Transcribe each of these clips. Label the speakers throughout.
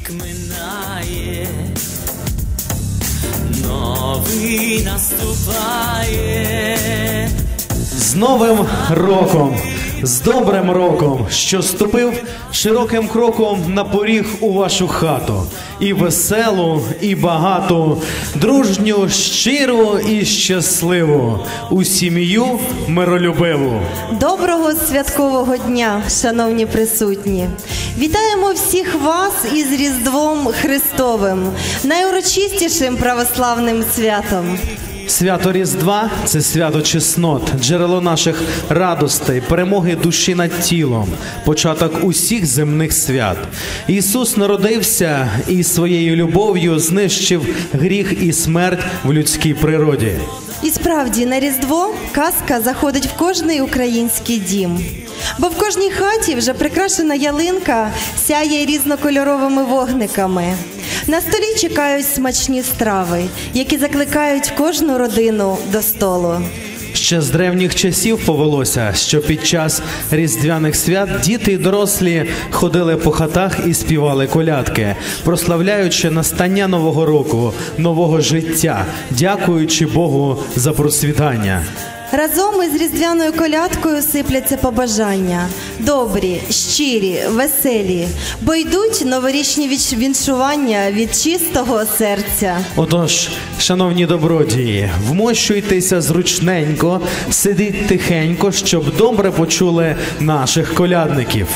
Speaker 1: Рік минає, новий наступає.
Speaker 2: З Новим роком, з добрим роком, що ступив широким кроком на поріг у вашу хату. І веселу, і багату, дружню, щиру і щасливу, у сім'ю миролюбиву.
Speaker 3: Доброго святкового дня, шановні присутні! Вітаємо всіх вас із Різдвом Христовим, найурочистішим православним святом.
Speaker 2: Свято Різдва це свято чеснот, джерело наших радостей, перемоги душі над тілом, початок усіх земних свят. Ісус народився і своєю любов'ю знищив гріх і смерть в людській природі.
Speaker 3: І справді на Різдво казка заходить в кожний український дім. Бо в кожній хаті вже прикрашена ялинка сяє різнокольоровими вогниками. На столі чекають смачні страви, які закликають кожну родину до столу.
Speaker 2: Ще з древніх часів повелося, що під час різдвяних свят діти й дорослі ходили по хатах і співали колядки, прославляючи настання нового року, нового життя, дякуючи Богу за процвітання.
Speaker 3: Разом із різдвяною колядкою сипляться побажання добрі, щирі, веселі, бо йдуть новорічні віншування від чистого серця.
Speaker 2: Отож, шановні добродії, вмощуйтеся зручненько, сидіть тихенько, щоб добре почули наших колядників.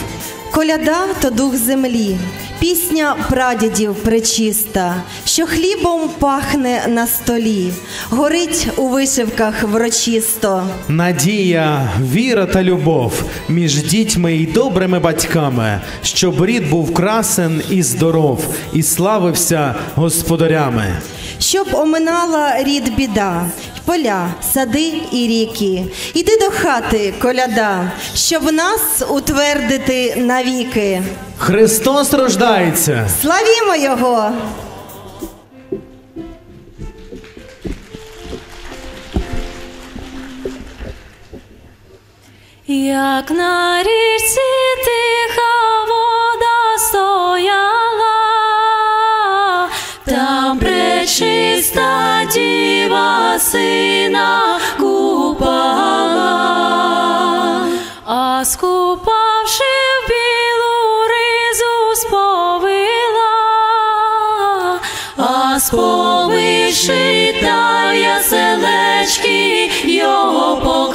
Speaker 3: Коляда то дух землі, пісня прадідів пречиста, що хлібом пахне на столі, горить у вишивках врочисто.
Speaker 2: Надія, віра та любов між дітьми і добрими батьками, щоб рід був красен і здоров, і славився господарями.
Speaker 3: Щоб оминала рід біда, поля, сади і ріки. Іди до хати, коляда, щоб нас утвердити навіки.
Speaker 2: Христос рождається!
Speaker 3: Славімо його!
Speaker 4: Як на річці тиха вода стояла, там пречиста діва сина купала, а скупавши в білу ризу сповила, а сповивши та яселечки його поклала.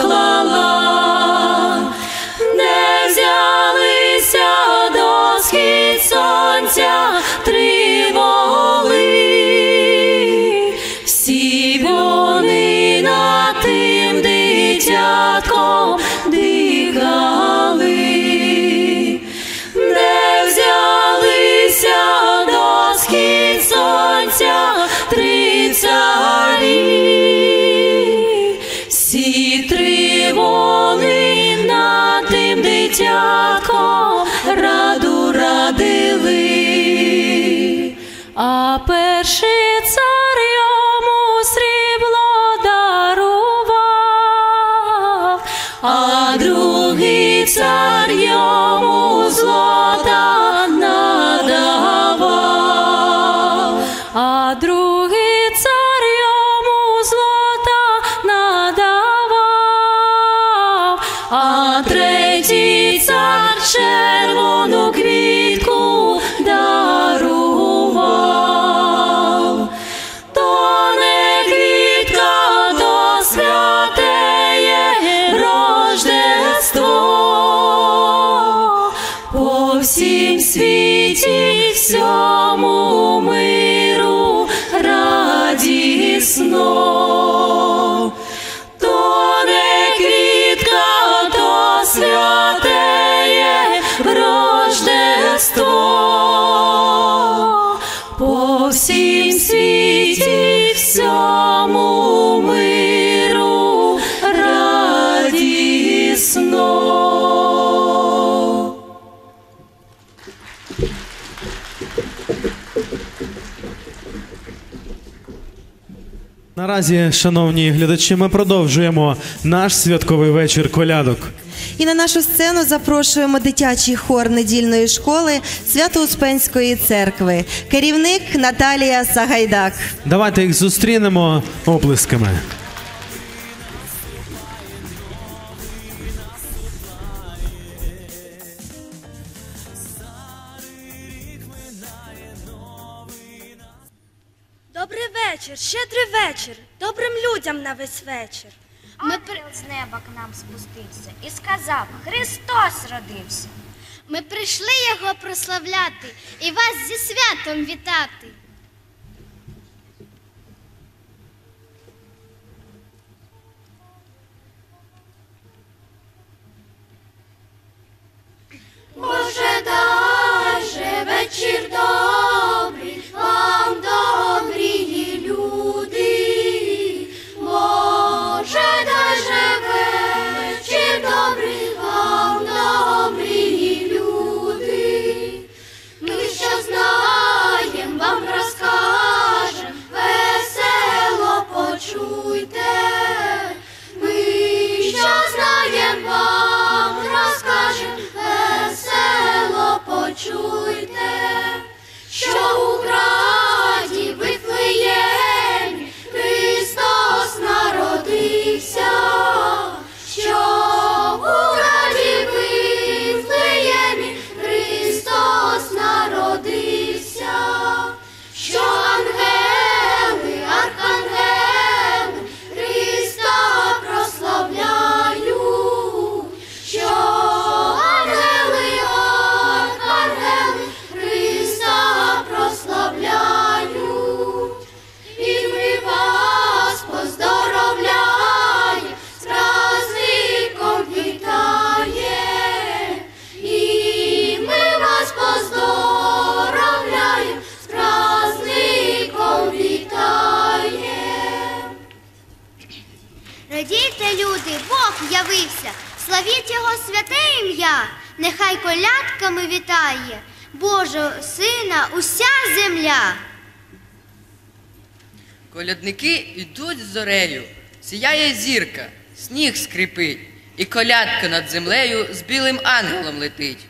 Speaker 4: Тим дитятком раду радили, а перший цар йому срібло дарував, а другий цар світі
Speaker 2: Наразі, шановні глядачі, ми продовжуємо наш святковий вечір колядок.
Speaker 3: І на нашу сцену запрошуємо дитячий хор недільної школи Свято-Успенської церкви. Керівник Наталія Сагайдак.
Speaker 1: Давайте їх зустрінемо оплесками.
Speaker 5: Щедрий вечір, добрим людям на весь вечір.
Speaker 6: Ангел з неба к нам спустився і сказав: Христос родився.
Speaker 7: Ми прийшли його прославляти і вас зі святом вітати.
Speaker 8: Боже, дай же вечір добрий, вам добрі люди. Боже, дай же вечір вам добрі. Ми що знаєм, вам розкажем, весело почуйте. Ми що вам розкажем, весело почуйте, що у
Speaker 7: славіть його святе ім'я, нехай колядками вітає Божого Сина уся земля.
Speaker 9: Колядники йдуть з зорею, сіяє зірка, сніг скрипить, і колядка над землею з білим ангелом летить.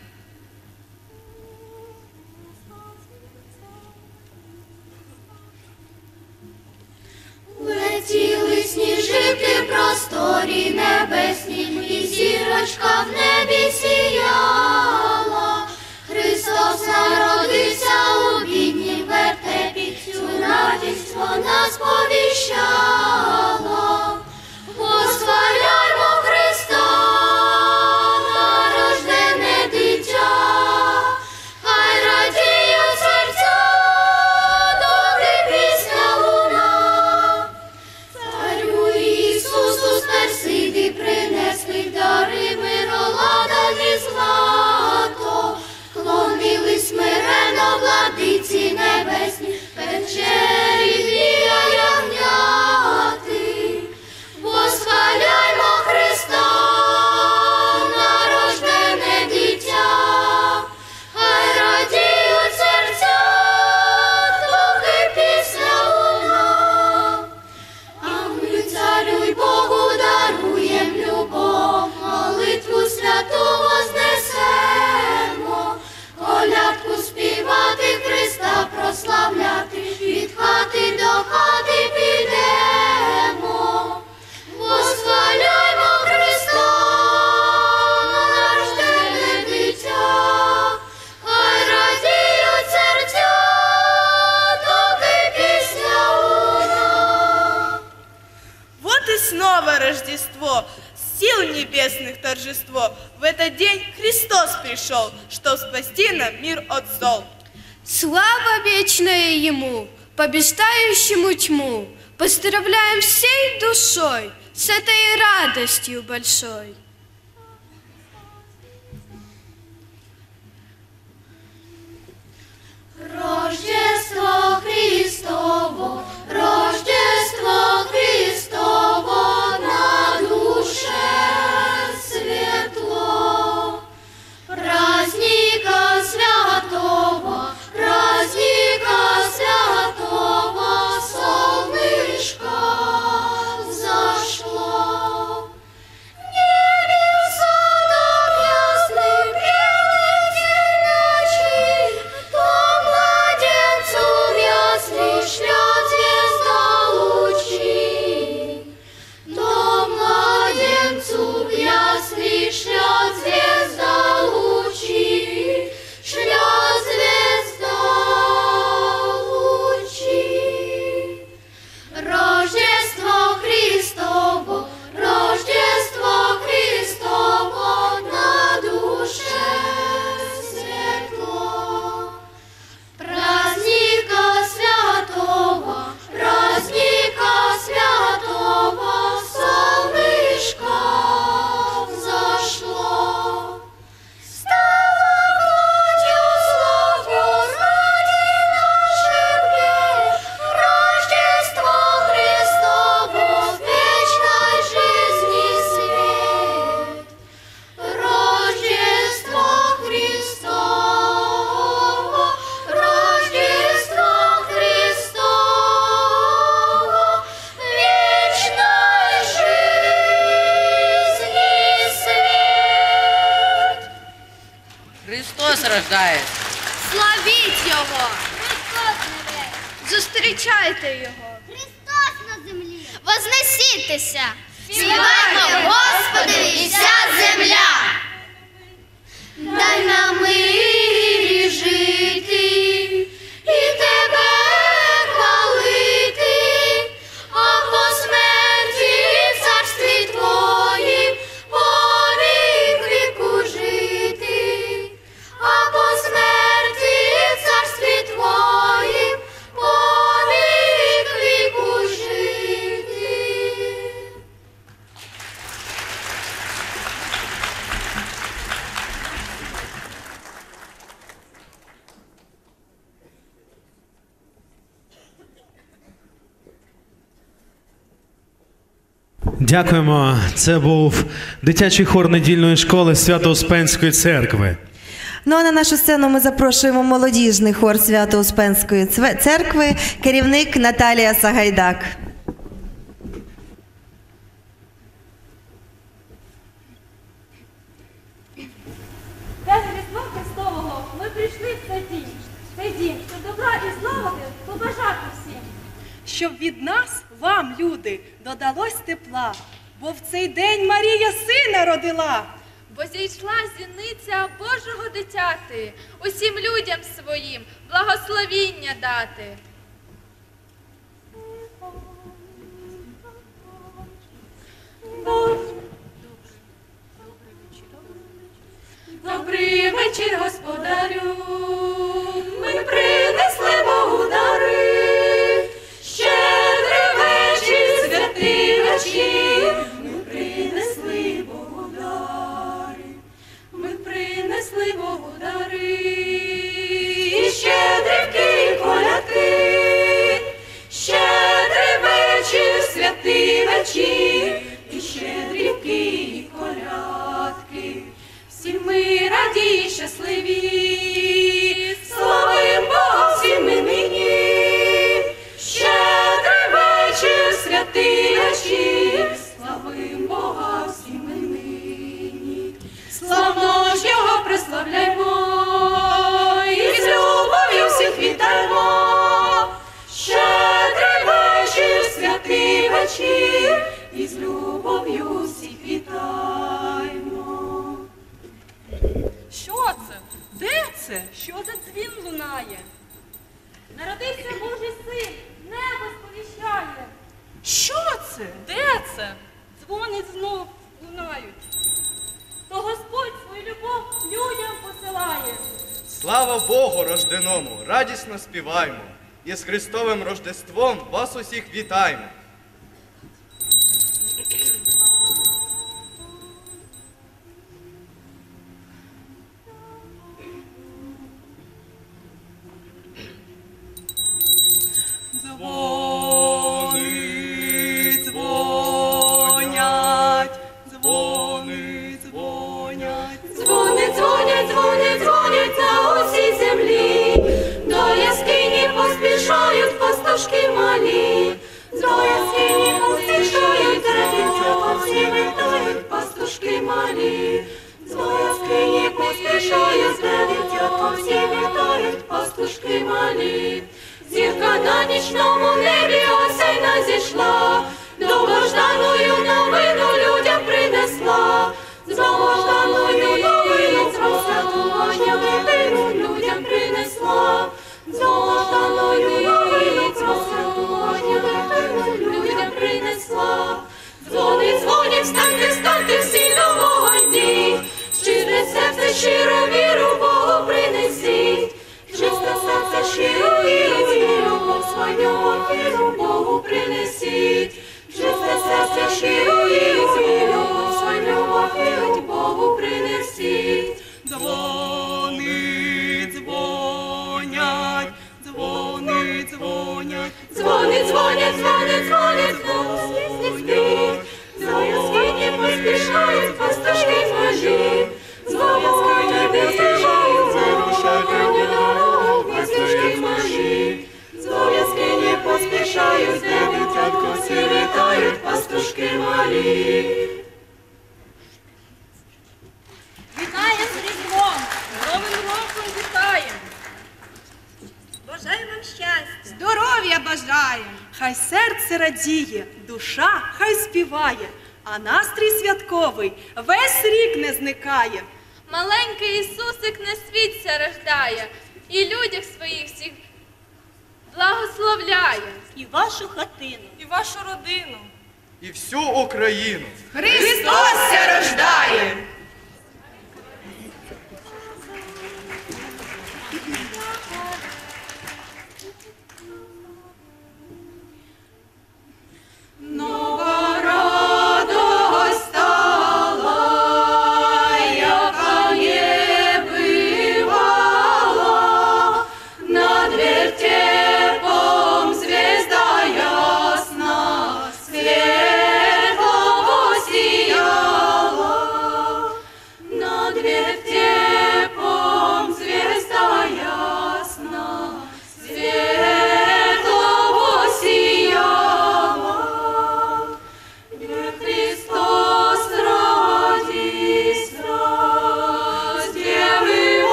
Speaker 8: Летіли сніжики просторі небесні, і зірочка в небі сіяла. Христос народився у бідній вертепі, цю радість вона сповіщала. Восхваляймо прославляти, від хати до хати підемо. Восхваляймо Христа, нарождене дитя, хай радіють серця, доки пісня луна.
Speaker 10: Вот и снова Рождество, сил небесных торжество. В этот день Христос пришел, чтобы спасти нам мир от зол.
Speaker 5: Слава вечная ему, побеждающему тьму. Поздравляем всей душой с этой радостью большой.
Speaker 8: Рождество Христово, Рождество Христово на душе светло. Праздника святого,
Speaker 2: Це був дитячий хор недільної школи Свято-Успенської церкви.
Speaker 11: Ну а на нашу сцену ми запрошуємо молодіжний хор Свято-Успенської церкви, керівник Наталія Сагайдак.
Speaker 12: це? Що за дзвін лунає?
Speaker 13: Народився Божий син, небо сповіщає.
Speaker 12: Що це? Де це? Дзвони знов лунають.
Speaker 13: То Господь свою любов людям посилає.
Speaker 4: Слава Богу рожденому, радісно співаймо, і з Христовим Рождеством вас усіх вітаємо.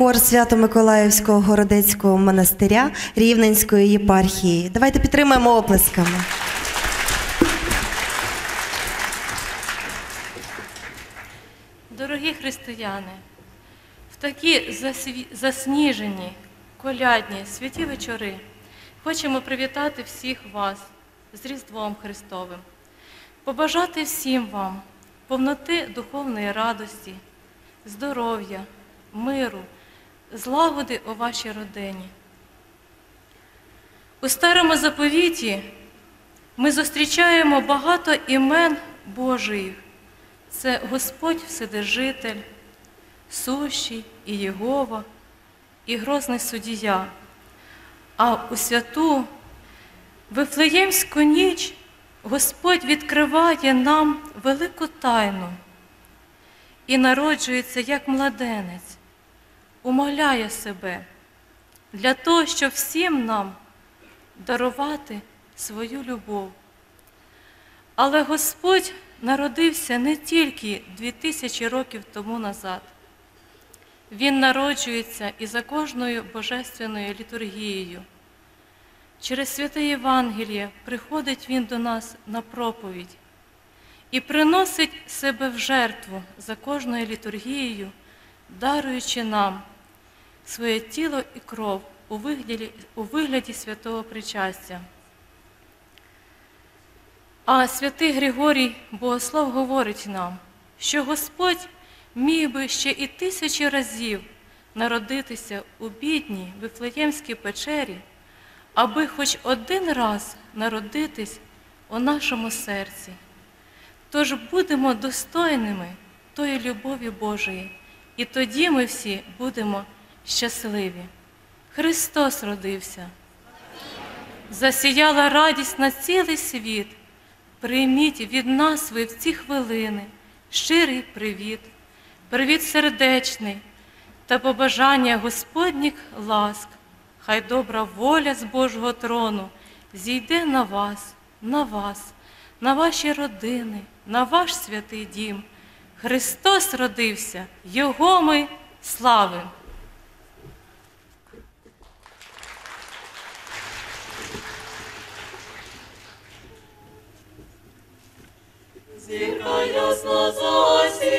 Speaker 3: хор Свято-Миколаївського городецького монастиря Рівненської єпархії. Давайте підтримаємо оплесками.
Speaker 14: Дорогі християни, в такі засві... засніжені, колядні, святі вечори хочемо привітати всіх вас з Різдвом Христовим, побажати всім вам повноти духовної радості, здоров'я, миру, злагоди у вашій родині. У старому заповіті ми зустрічаємо багато імен Божих. Це Господь Вседержитель, Сущий і Єгова, і Грозний Судія. А у святу Вифлеємську ніч Господь відкриває нам велику тайну і народжується як младенець умоляє себе для того, щоб всім нам дарувати свою любов. Але Господь народився не тільки 2000 років тому назад. Він народжується і за кожною божественною літургією. Через святе Євангеліє приходить Він до нас на проповідь і приносить себе в жертву за кожною літургією, даруючи нам своє тіло і кров у вигляді, у вигляді святого причастя. А святий Григорій Богослов говорить нам, що Господь міг би ще і тисячі разів народитися у бідній Вифлеємській печері, аби хоч один раз народитись у нашому серці. Тож будемо достойними тої любові Божої, і тоді ми всі будемо щасливі. Христос родився. Засіяла радість на цілий світ. Прийміть від нас ви в ці хвилини щирий привіт, привіт сердечний та побажання Господніх ласк. Хай добра воля з Божого трону зійде на вас, на вас, на ваші родини, на ваш святий дім. Христос родився, Його ми славимо.
Speaker 4: Зірка ясна засіяла,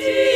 Speaker 4: City.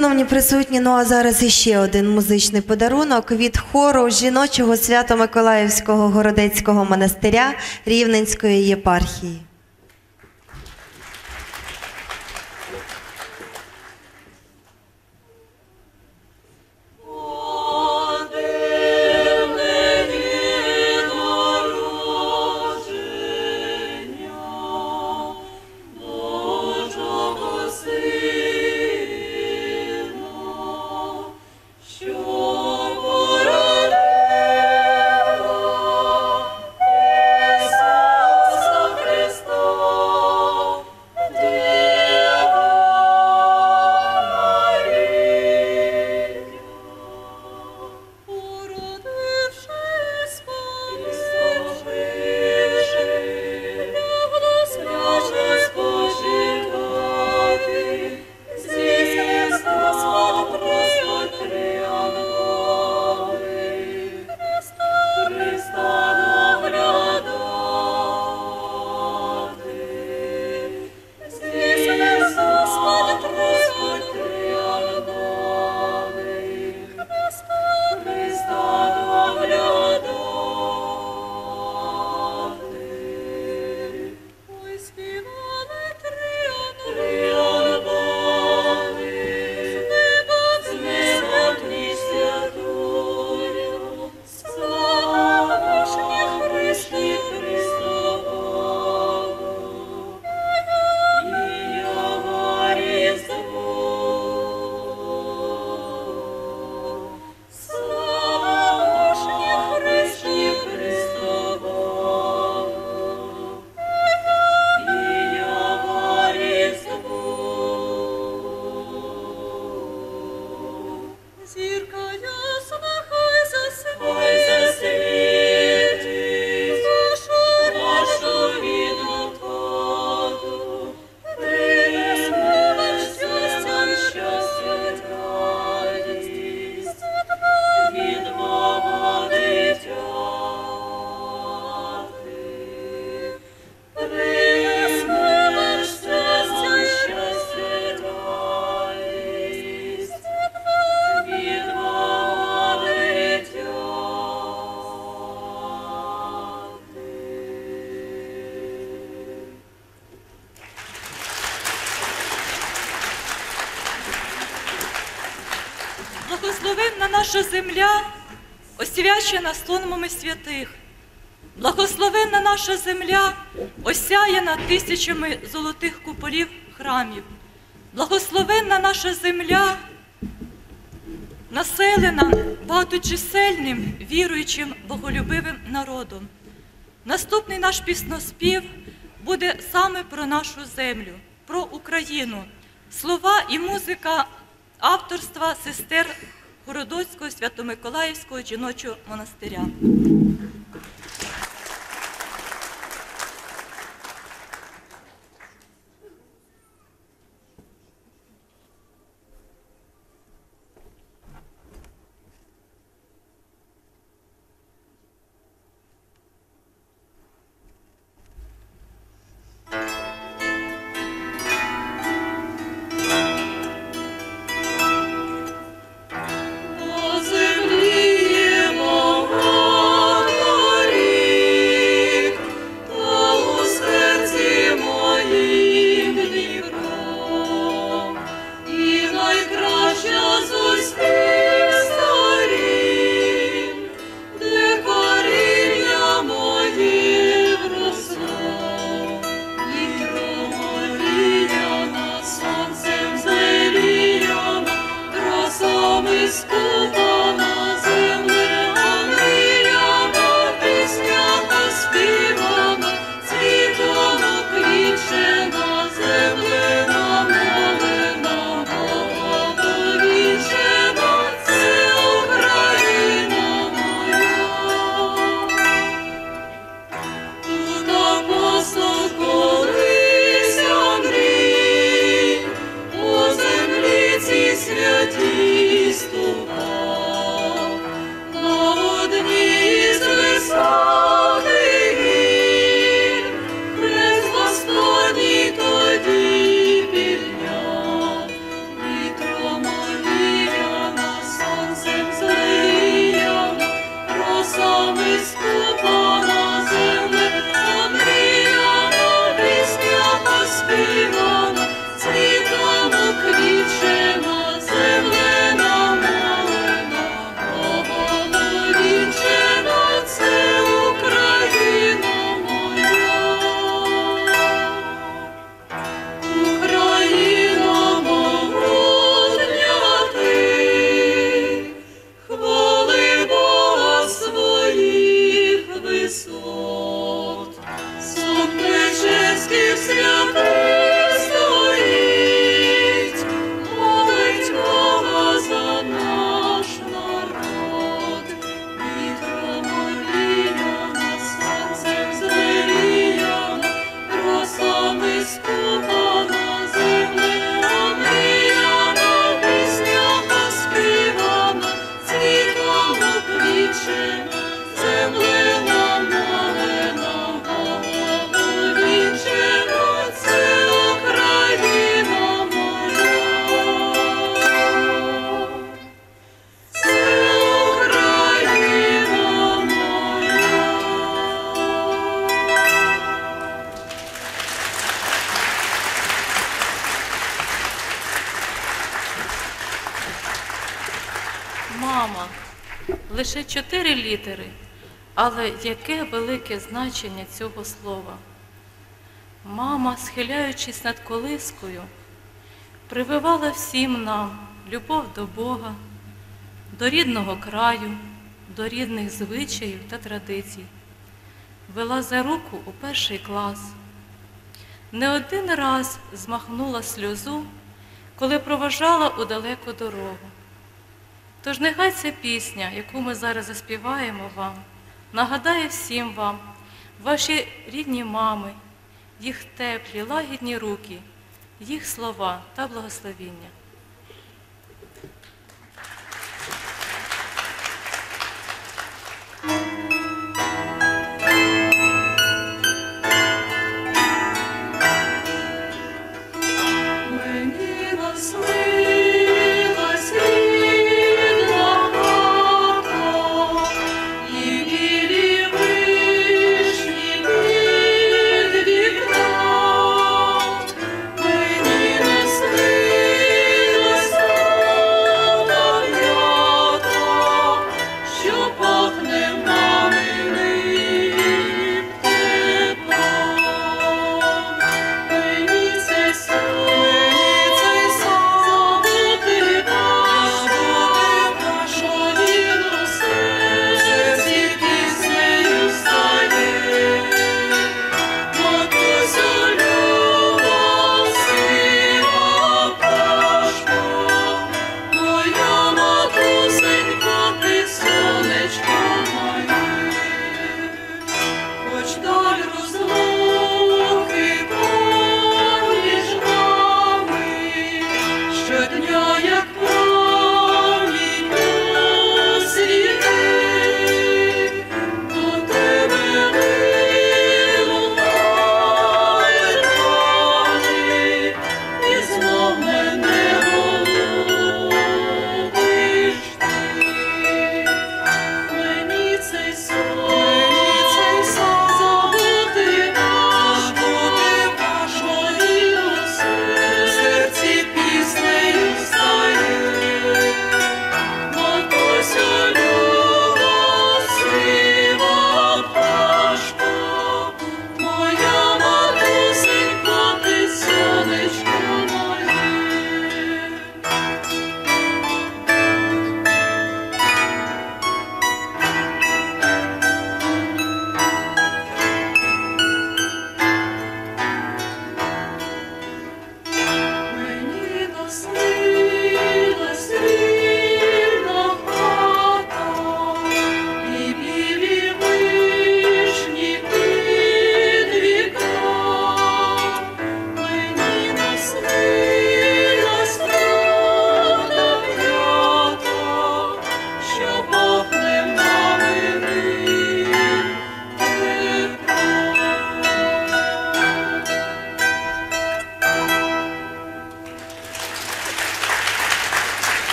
Speaker 3: Шановні присутні, ну а зараз іще один музичний подарунок від хору жіночого свято Миколаївського городецького монастиря Рівненської єпархії.
Speaker 4: Святих. Благословенна наша земля, осяяна тисячами золотих куполів храмів. Благословенна наша земля, населена багаточисельним, віруючим, боголюбивим народом. Наступний наш пісноспів буде саме про нашу землю, про Україну. Слова і музика авторства сестер Городоцького Свято-Миколаївського жіночого монастиря. Літери, але яке велике значення цього слова. Мама, схиляючись над колискою, прививала всім нам любов до Бога, до рідного краю, до рідних звичаїв та традицій. Вела за руку у перший клас. Не один раз змахнула сльозу, коли проважала у далеку дорогу. Тож нехай ця пісня, яку ми зараз заспіваємо вам, нагадає всім вам, ваші рідні мами, їх теплі, лагідні руки, їх слова та благословіння.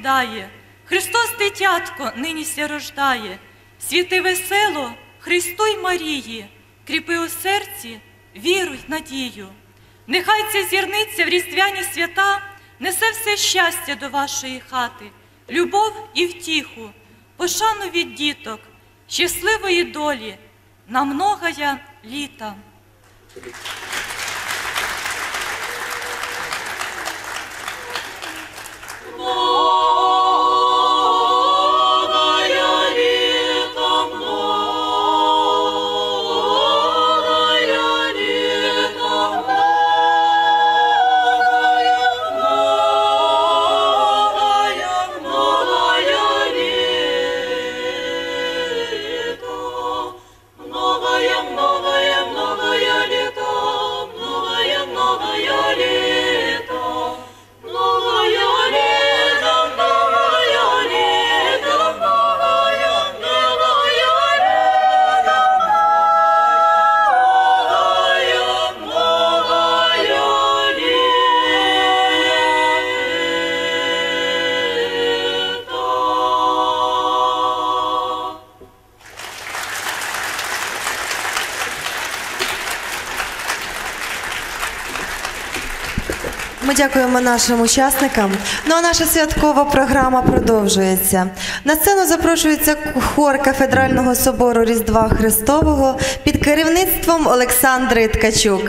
Speaker 15: сідає, Христос дитятко нині ся рождає, світи весело, Христу й Марії, кріпи у серці, віру й надію. Нехай ця зірниця в різдвяні свята несе все щастя до вашої хати, любов і втіху, пошану від діток, щасливої долі на многоя літа.
Speaker 4: Ми дякуємо нашим учасникам. Ну а наша святкова програма продовжується. На сцену запрошується хор кафедрального собору Різдва Христового під керівництвом Олександри Ткачук.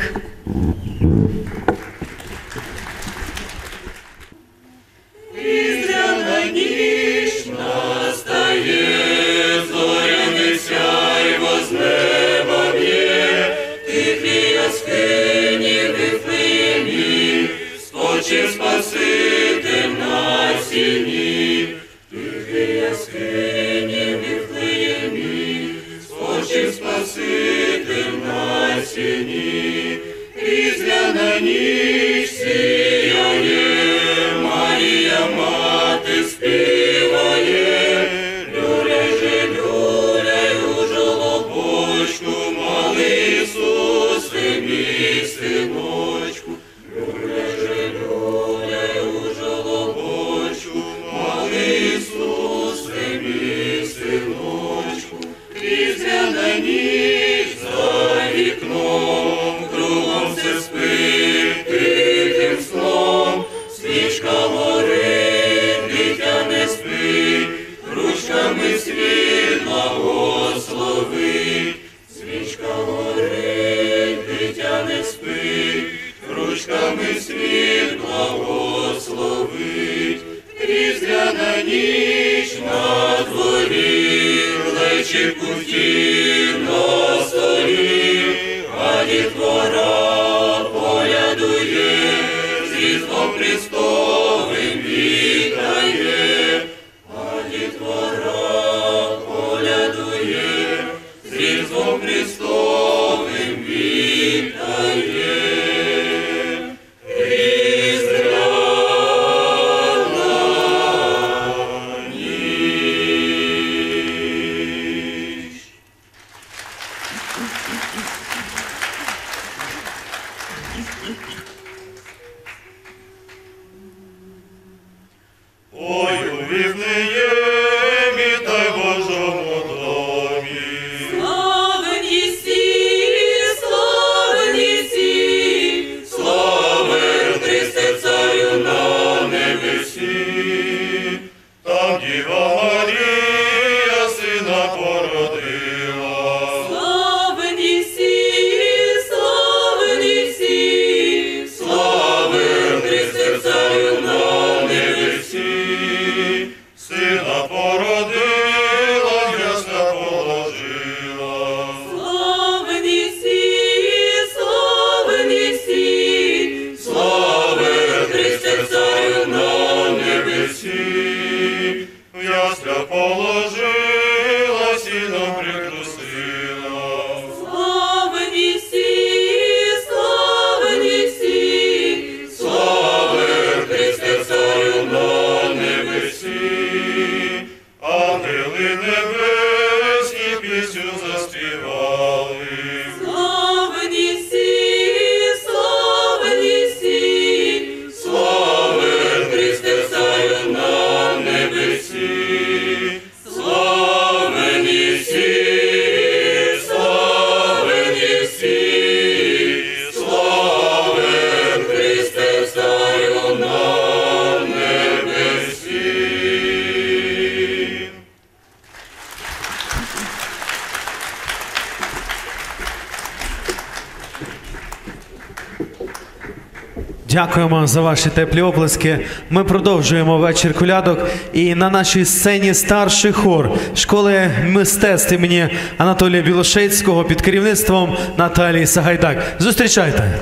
Speaker 8: Дякуємо за ваші теплі оплески. Ми продовжуємо вечір колядок. І на нашій сцені старший хор школи мистецтв імені Анатолія Білошецького під керівництвом Наталії Сагайдак. Зустрічайте.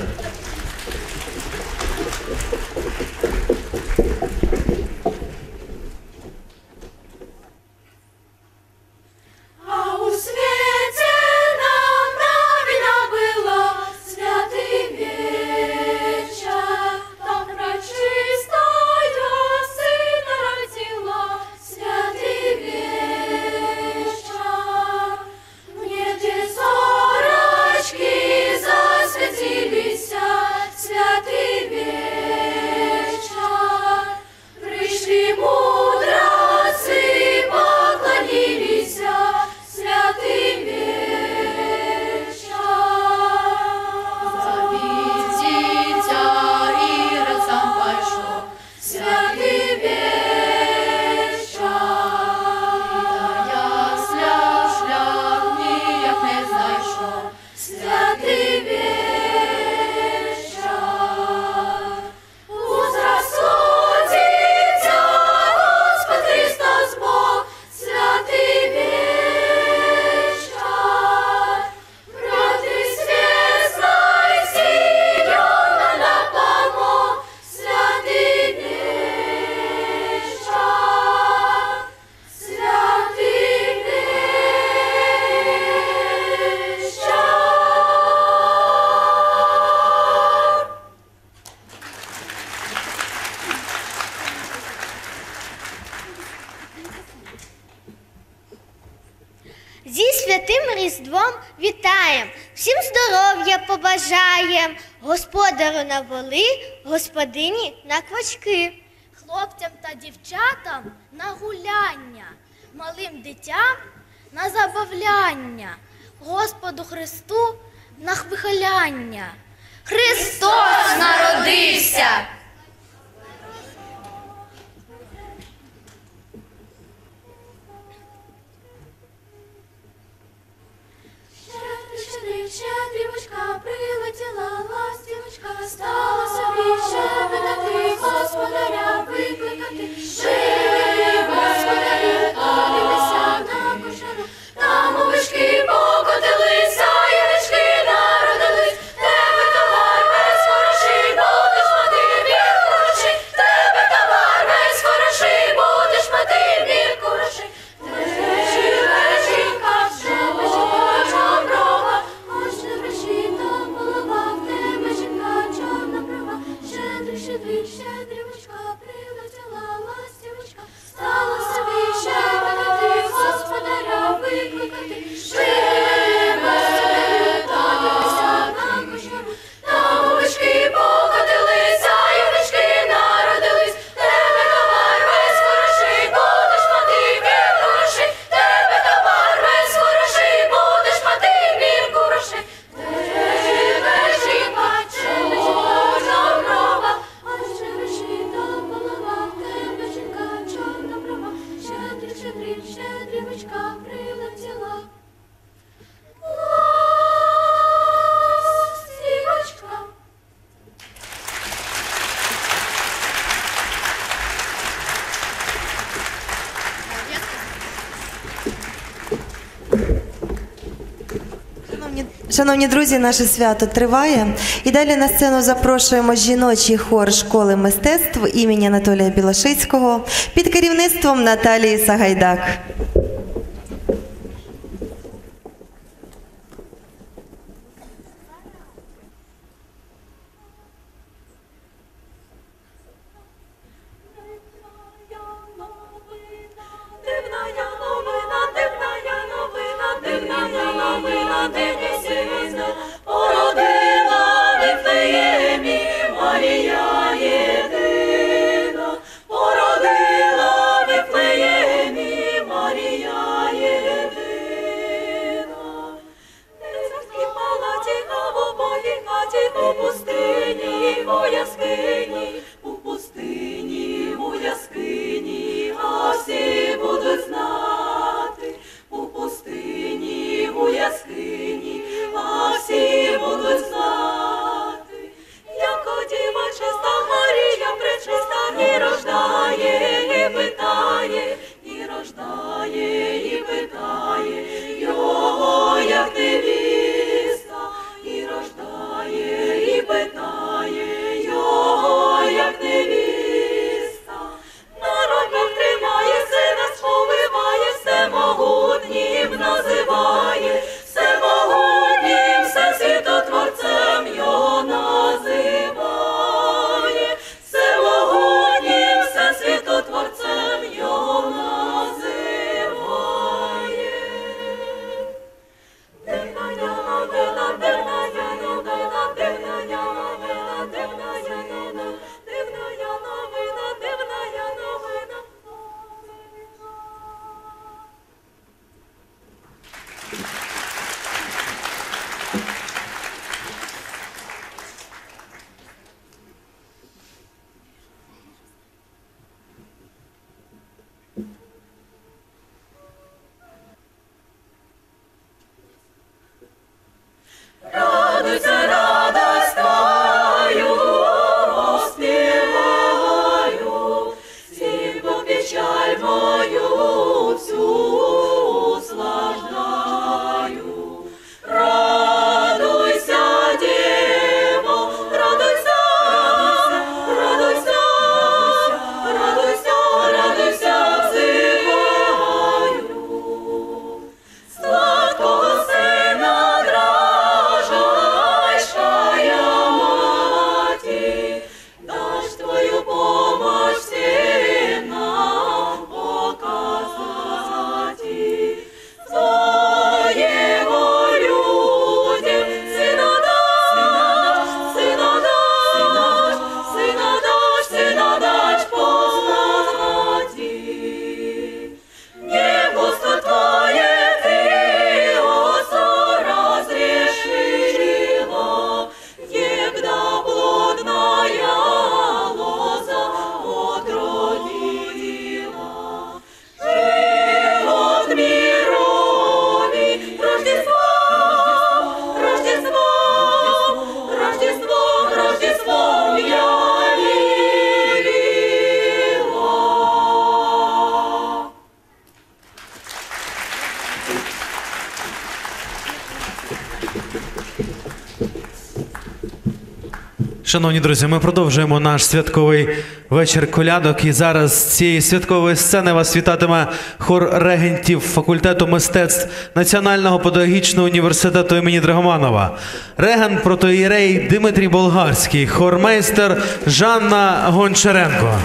Speaker 4: Шановні друзі, наше свято триває. І далі на сцену запрошуємо жіночий хор школи мистецтв імені Анатолія Білошицького під керівництвом Наталії Сагайдак.
Speaker 2: Шановні друзі, ми продовжуємо наш святковий вечір колядок. І зараз з цієї святкової сцени вас вітатиме хор регентів факультету мистецтв Національного педагогічного університету імені Драгоманова. Регент протоїрей Дмитрій Болгарський, хормейстер Жанна Гончаренко.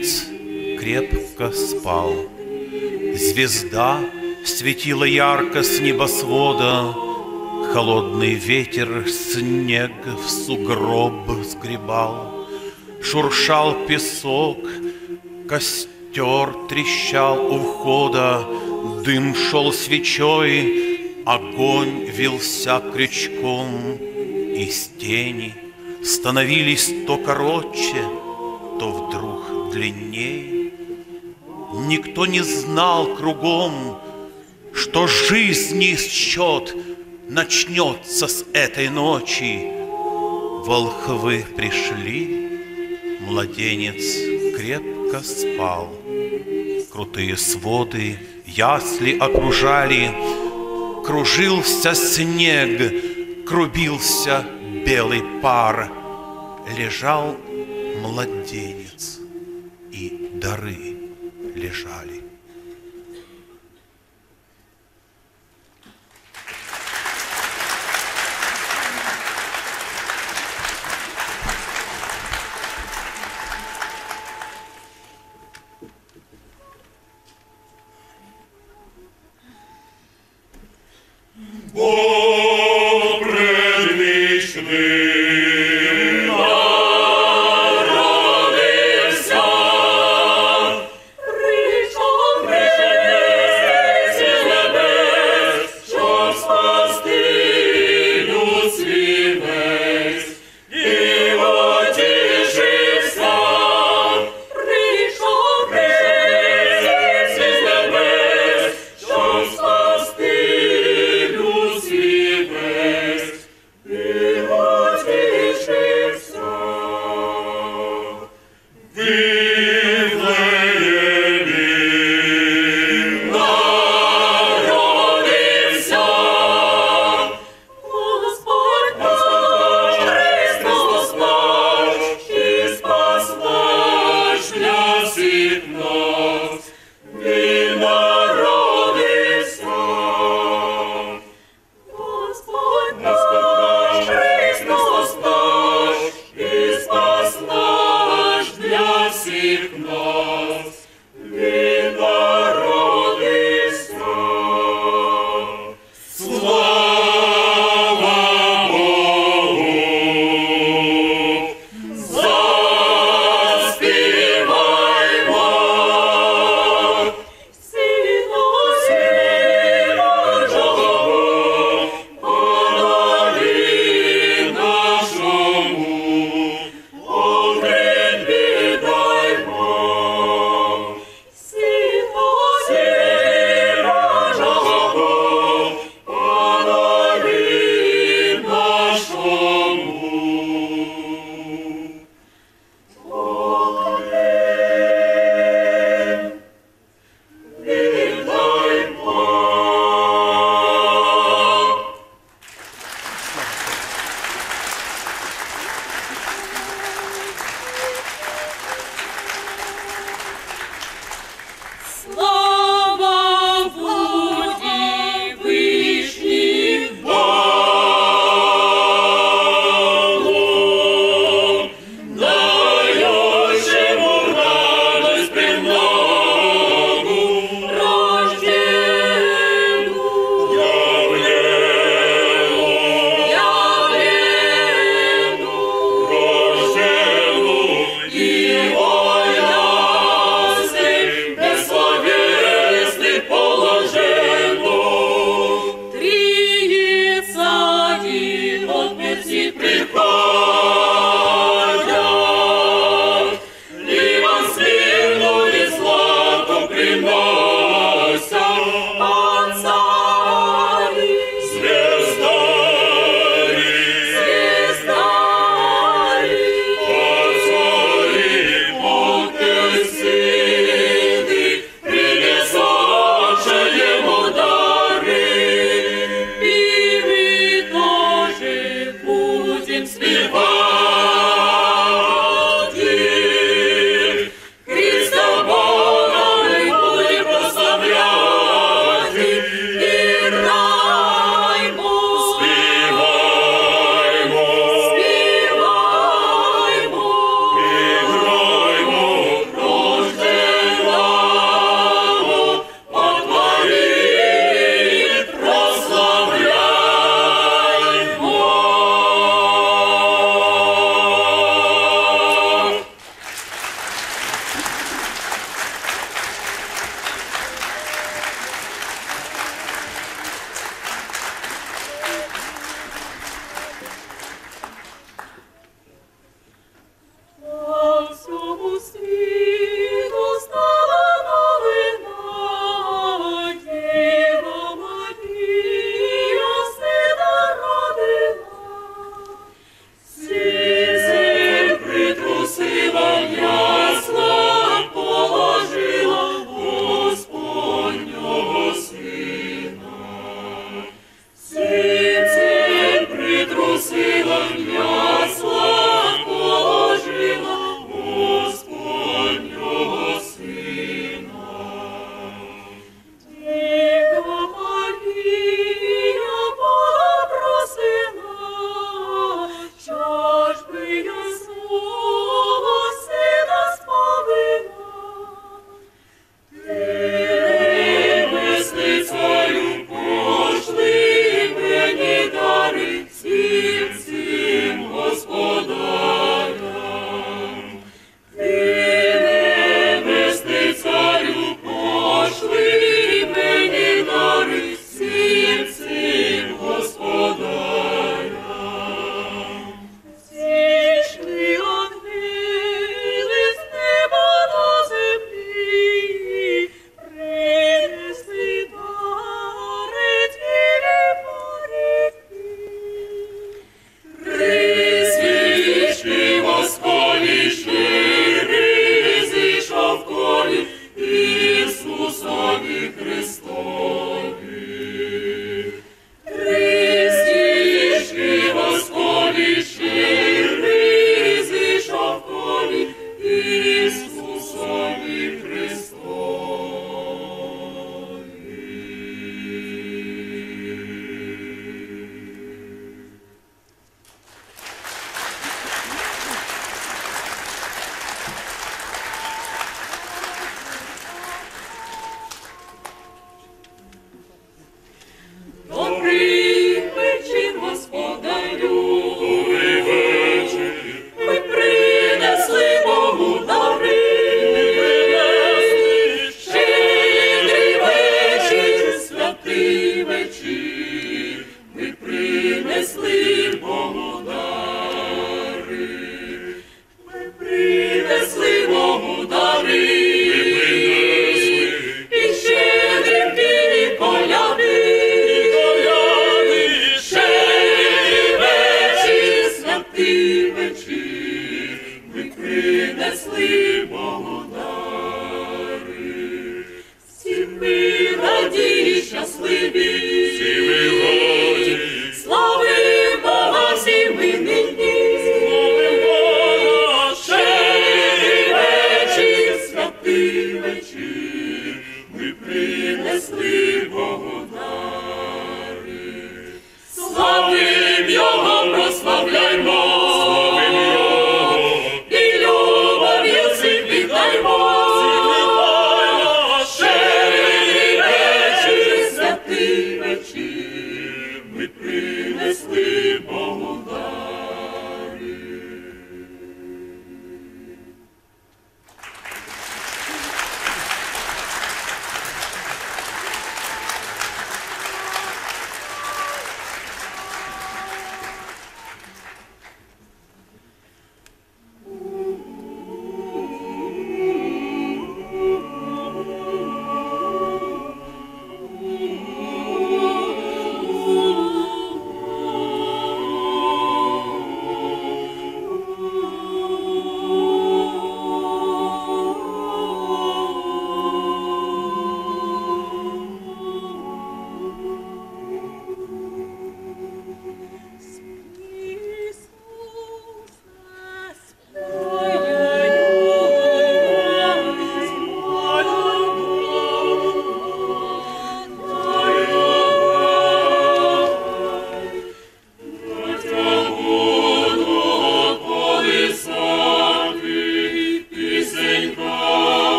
Speaker 16: Младенец крепко спал. Звезда светила ярко с небосвода, Холодный ветер снег в сугроб сгребал, Шуршал песок, костер трещал у входа, Дым шел свечой, огонь вился крючком, Из тени становились то короче, Никто не знал кругом, что жизни счет начнется с этой ночи. Волхвы пришли, младенец крепко спал. Крутые своды ясли окружали, Кружился снег, крубился белый пар, Лежал младенец,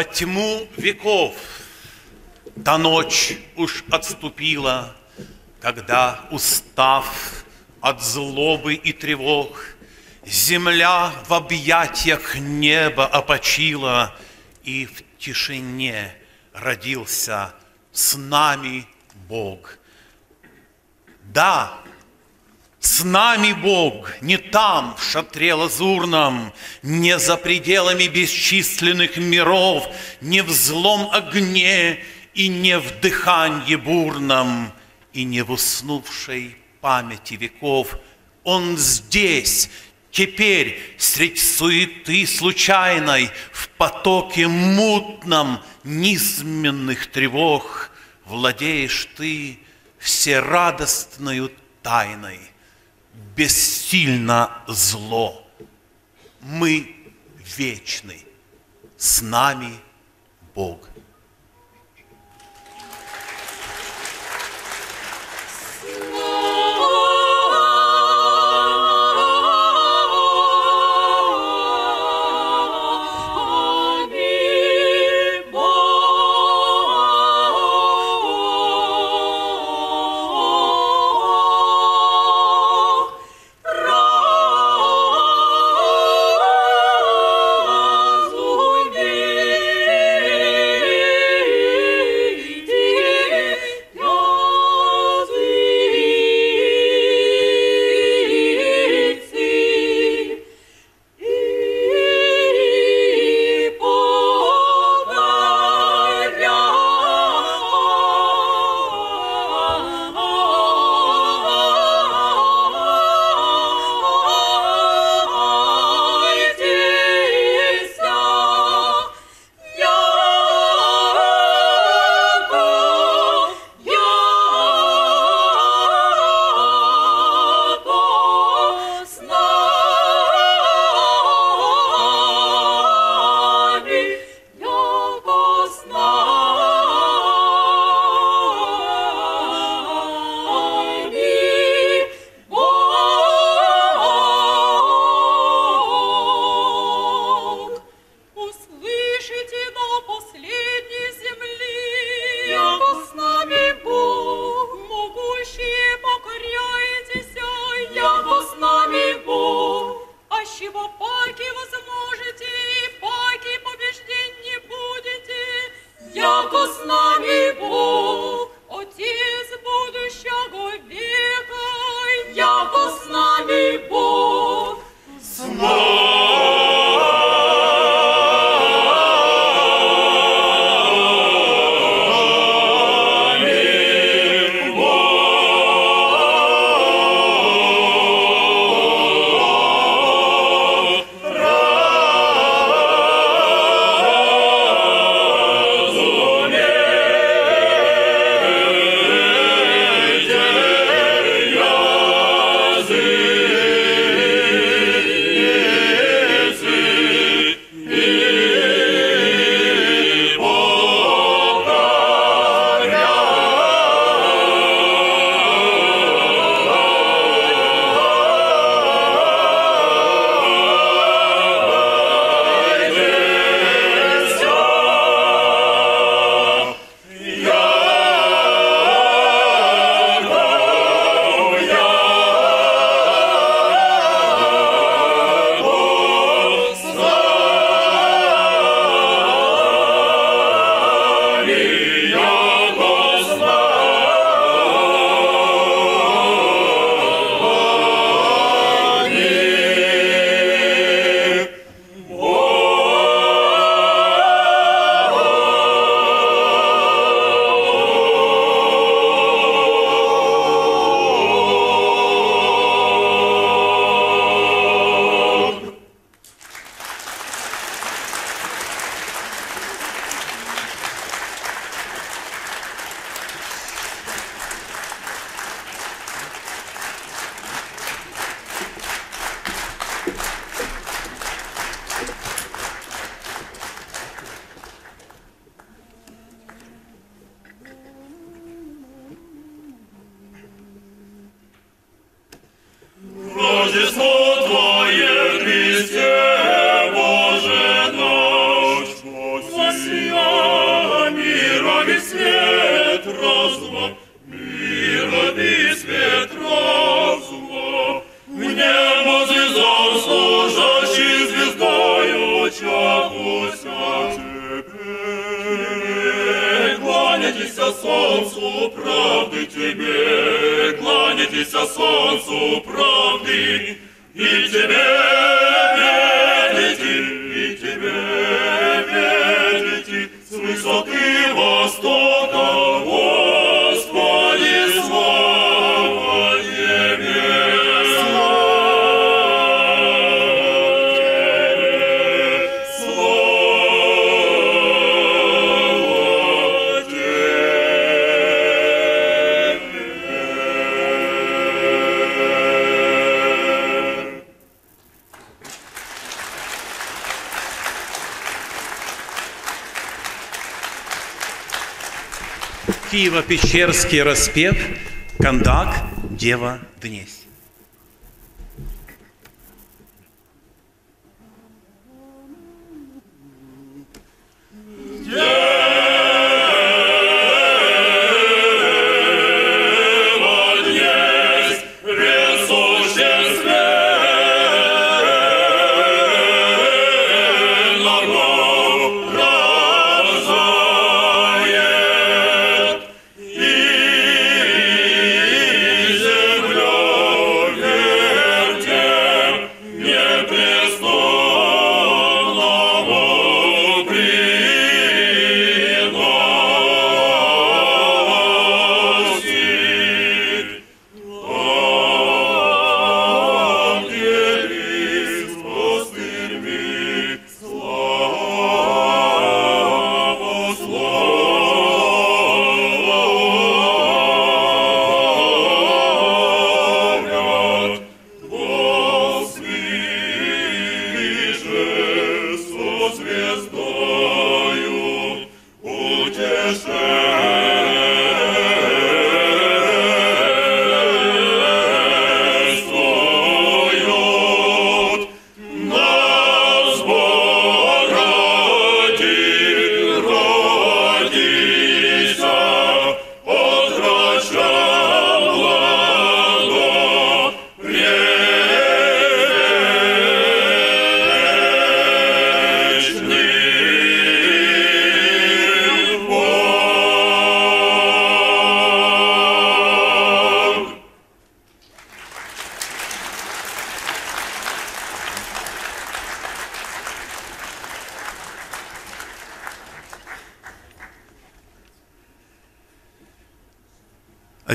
Speaker 16: Во тьму веков та ночь уж отступила, Когда, устав от злобы и тревог, Земля в объятиях неба опочила, И в тишине родился
Speaker 4: с нами Бог. Да, с нами Бог, не там, в шатре лазурном, не за пределами бесчисленных миров, не в злом огне и не в дыханье бурном, и не в уснувшей памяти веков. Он здесь, теперь, средь суеты случайной, в потоке мутном низменных тревог, владеешь ты всерадостною тайной бессильно зло. Мы вечны, с нами Бог.
Speaker 17: Focus.
Speaker 16: Киево-Печерский распев «Кондак, Дева, Днесь».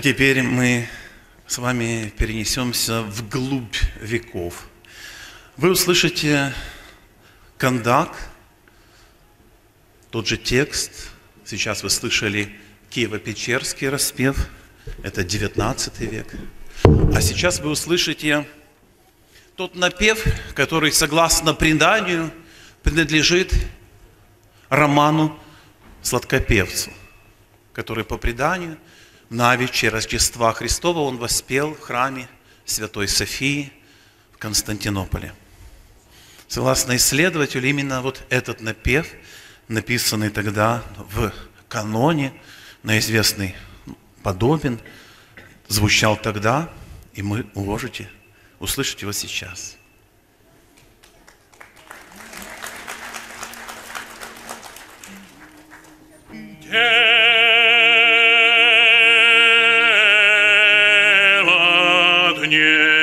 Speaker 16: Теперь мы с вами перенесемся вглубь веков. Вы услышите кондак, тот же текст. Сейчас вы слышали Киево-Печерский распев, это 19 век. А сейчас вы услышите тот напев, который, согласно преданию, принадлежит роману Сладкопевцу, который по преданию на вече Рождества Христова он воспел в храме Святой Софии в Константинополе. Согласно исследователю, именно вот этот напев, написанный тогда в каноне, на известный подобен, звучал тогда, и мы можете услышать его сейчас.
Speaker 17: Дева днесь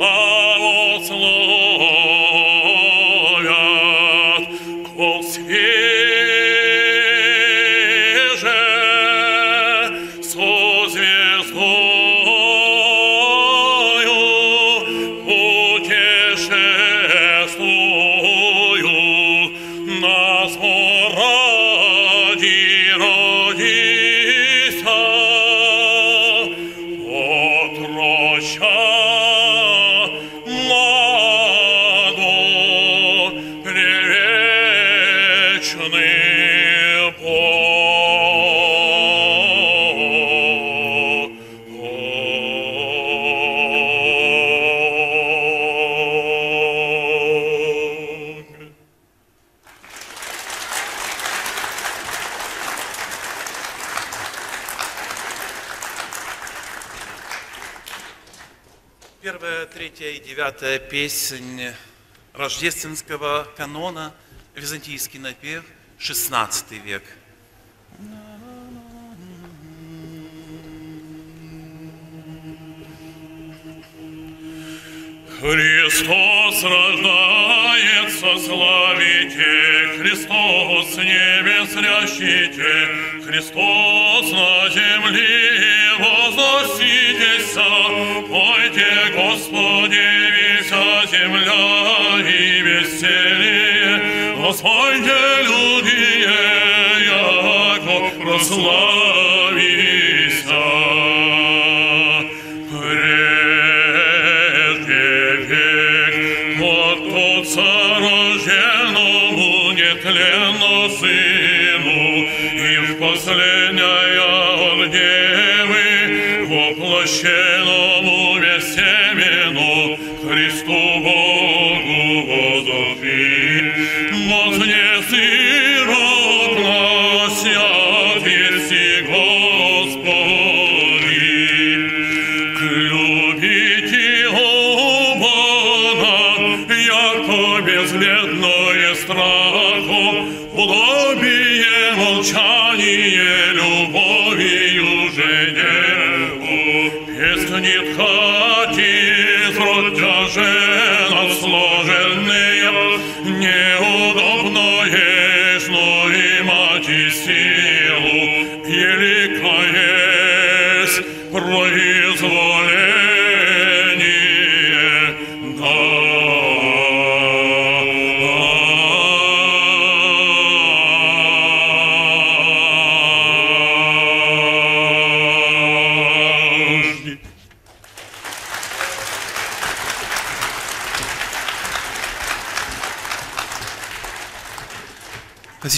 Speaker 16: are. песнь рождественского канона, византийский напев, 16 век.
Speaker 17: Христос рождается, славите, Христос небес рящите, Христос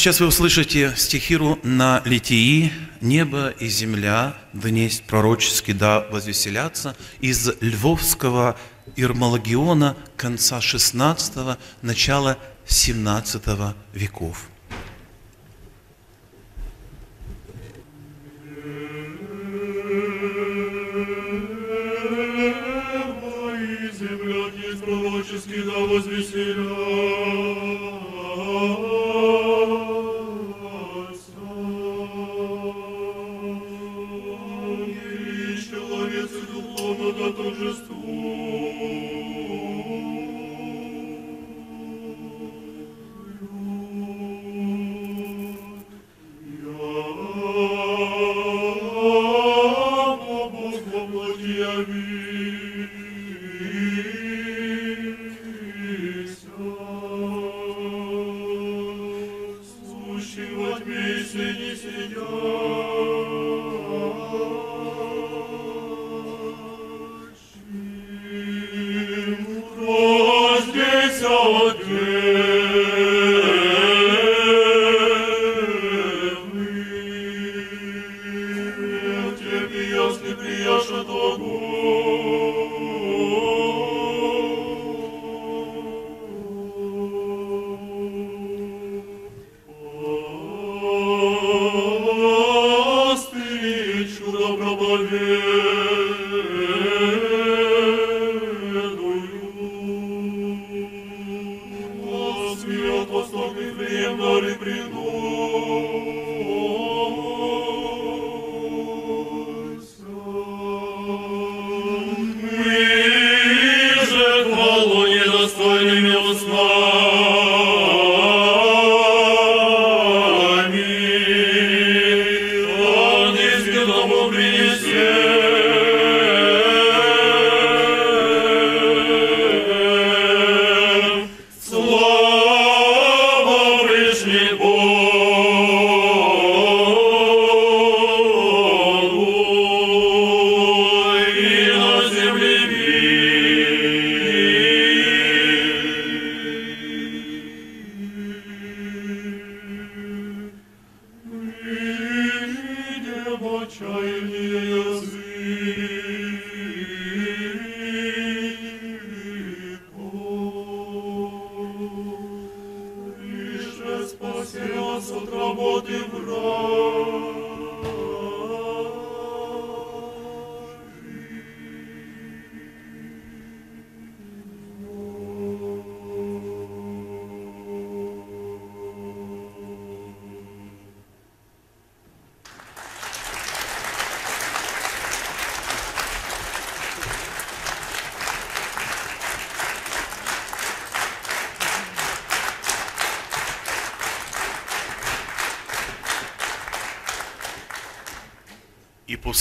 Speaker 16: Сейчас вы услышите стихиру на литии «Небо и земля, днесь пророчески, да возвеселятся» из львовского Ирмологиона конца XVI, начала XVII веков.
Speaker 17: Пророчески да возвеселятся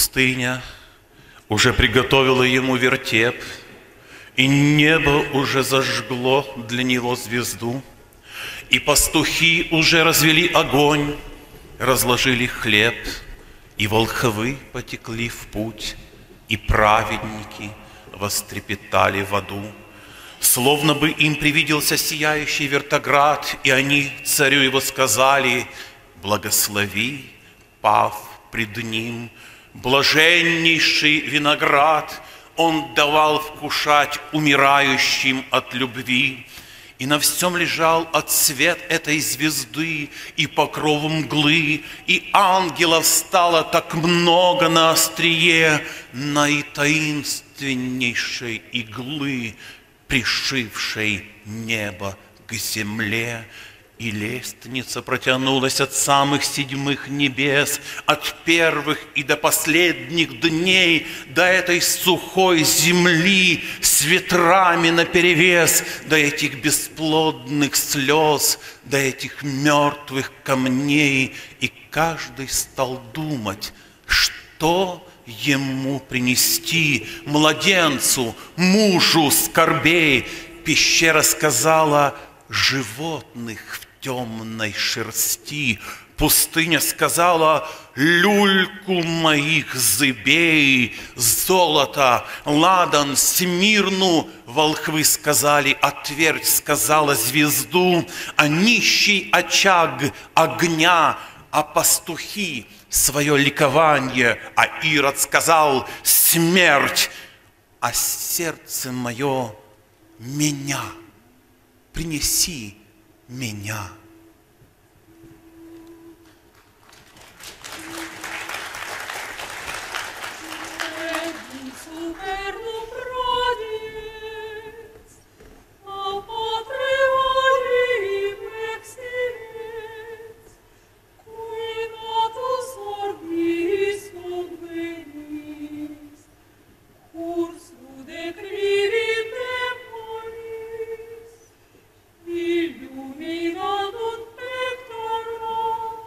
Speaker 16: пустыня уже приготовила ему вертеп, и небо уже зажгло для него звезду, и пастухи уже развели огонь, разложили хлеб, и волхвы потекли в путь, и праведники вострепетали в аду. Словно бы им привиделся сияющий вертоград, и они царю его сказали, «Благослови, пав пред ним, блаженнейший виноград, он давал вкушать умирающим от любви, и на всем лежал от свет этой звезды и покров мглы, и ангелов стало так много на острие, на и таинственнейшей иглы, пришившей небо к земле. И лестница протянулась от самых седьмых небес, от первых и до последних дней, до этой сухой земли с ветрами наперевес, до этих бесплодных слез, до этих мертвых камней. И каждый стал думать, что ему принести, младенцу, мужу скорбей. Пещера сказала, животных в темной шерсти. Пустыня сказала, люльку моих зыбей, золото, ладан, смирну. Волхвы сказали, отверть, сказала звезду, а нищий очаг огня, а пастухи свое ликование, а Ирод сказал, смерть, а сердце мое меня, принеси меня.
Speaker 4: Frieden und Recht errang.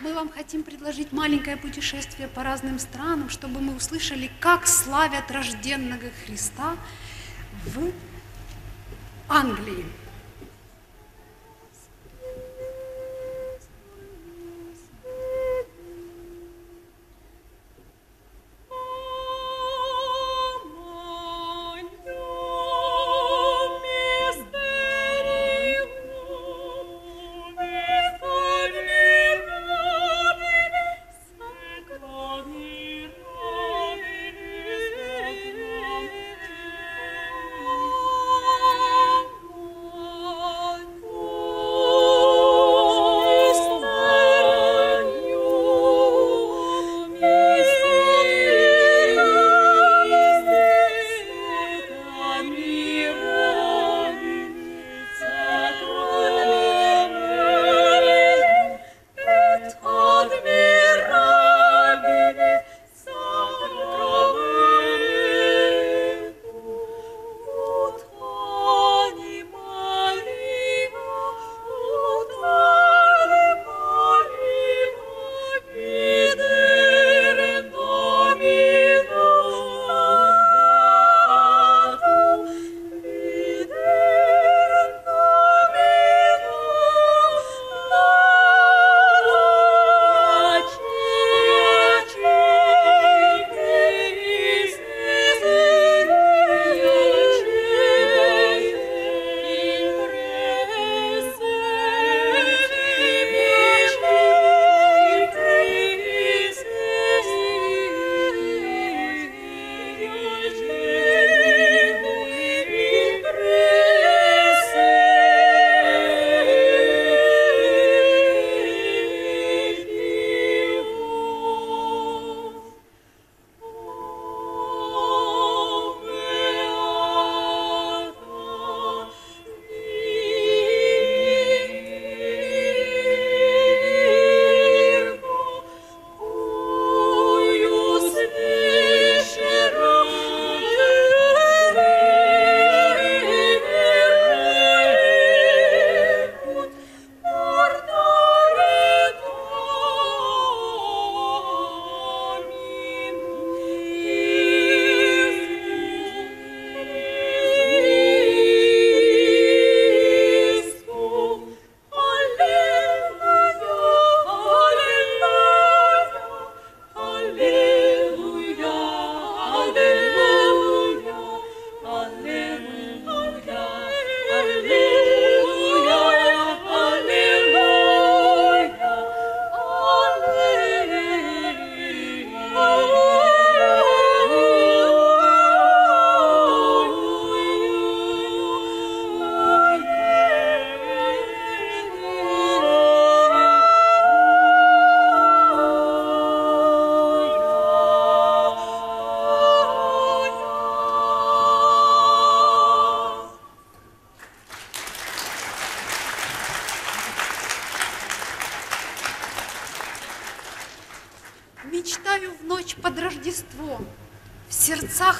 Speaker 11: Мы вам хотим предложить маленькое путешествие по разным странам, чтобы мы услышали, как славят рожденного Христа в Англии.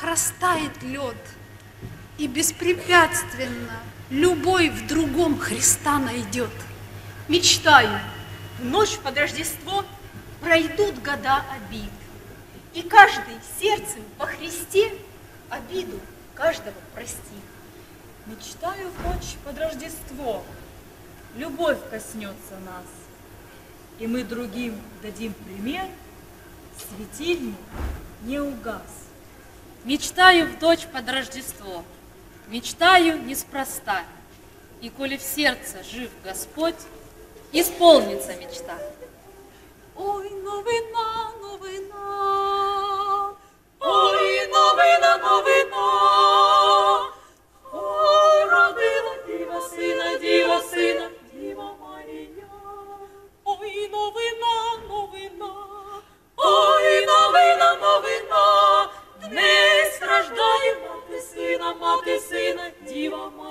Speaker 11: растает лед, и беспрепятственно любой в другом Христа найдет.
Speaker 4: Мечтаю, в ночь под Рождество пройдут года обид, и каждый сердцем по Христе обиду каждого простит.
Speaker 18: Мечтаю в ночь под Рождество, любовь коснется нас, и мы другим дадим пример, светильник не угас.
Speaker 19: Мечтаю в дочь под Рождество, мечтаю неспроста. И коли в сердце жив Господь, исполнится мечта.
Speaker 4: Ой, новый мати сина, діва
Speaker 17: мати.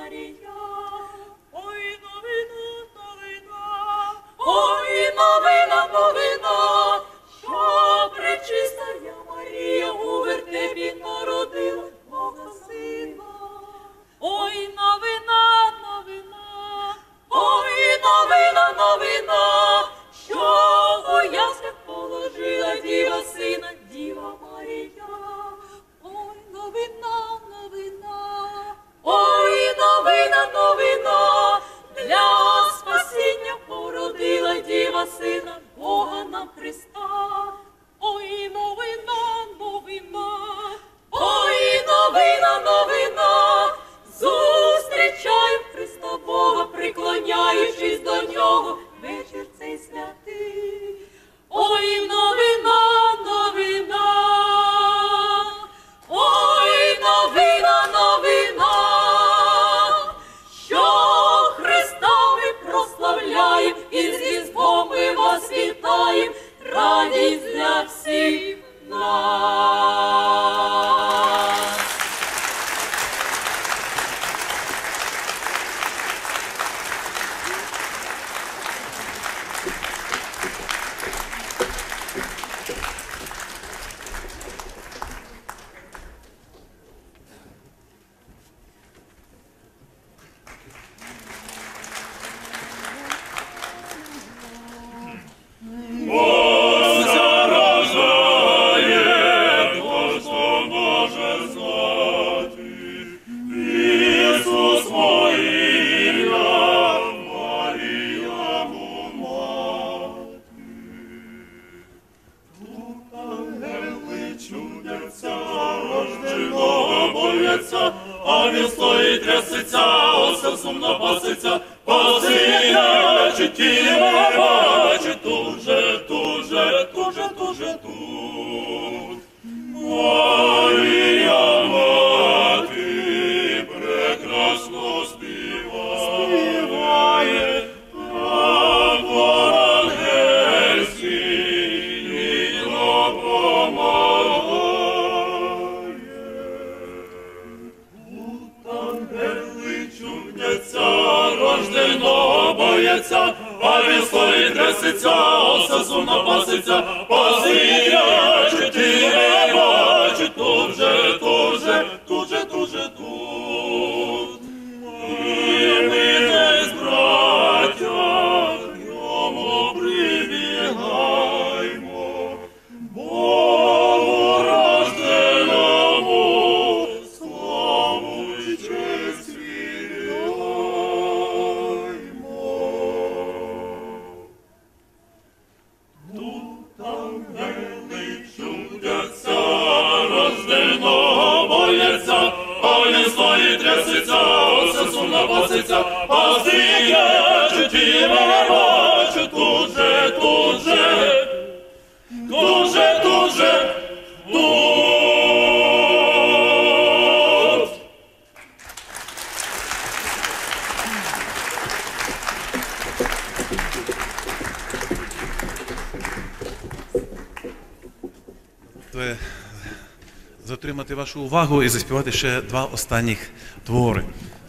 Speaker 16: увагу і заспівати ще два останніх твори.